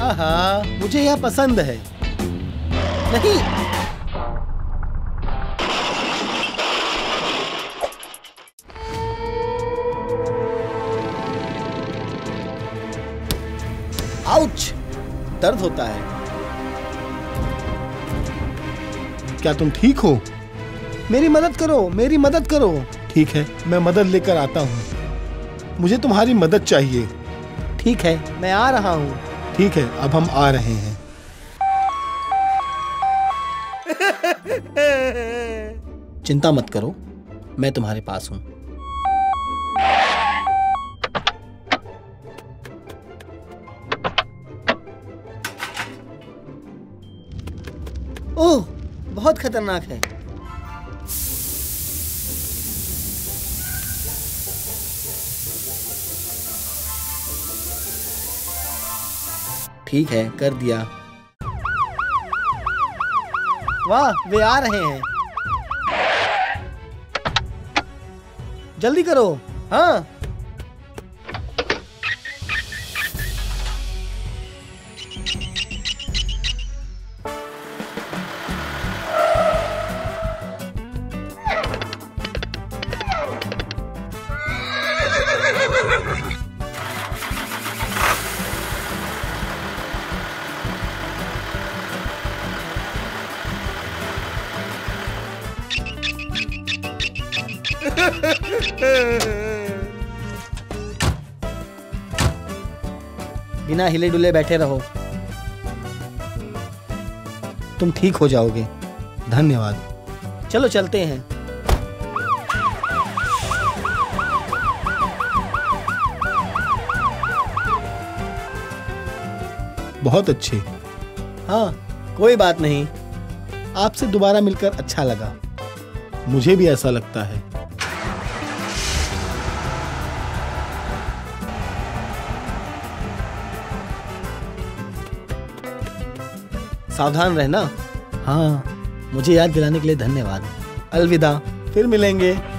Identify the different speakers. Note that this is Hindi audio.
Speaker 1: आहा, मुझे यह पसंद है। नहीं। आउच दर्द होता है। क्या तुम ठीक हो? मेरी मदद करो, मेरी मदद करो। ठीक है, मैं मदद लेकर आता हूँ। मुझे तुम्हारी मदद चाहिए। ठीक है, मैं आ रहा हूँ। ठीक है, अब हम आ रहे हैं। चिंता मत करो, मैं तुम्हारे पास हूँ। ओह, बहुत खतरनाक है। ठीक है कर दिया। वाह वे आ रहे हैं। जल्दी करो। हाँ। बिना हिले डुले बैठे रहो। तुम ठीक हो जाओगे। धन्यवाद। चलो चलते हैं। बहुत अच्छे। हाँ कोई बात नहीं। आपसे दोबारा मिलकर अच्छा लगा। मुझे भी ऐसा लगता है। सावधान रहना। हाँ मुझे याद दिलाने के लिए धन्यवाद। अलविदा। फिर मिलेंगे।